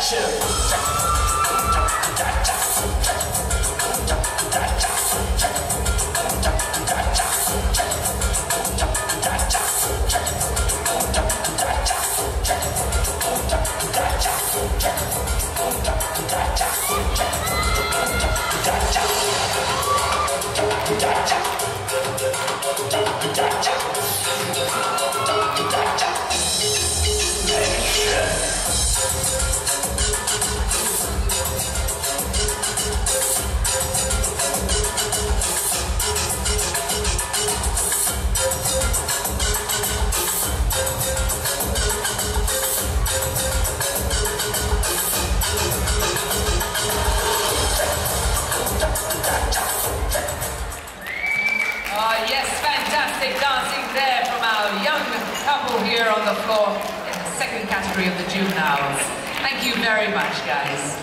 Jack, Jack, Ah, yes, fantastic dancing there from our young couple here on the floor in the second category of the juveniles. Thank you very much, guys.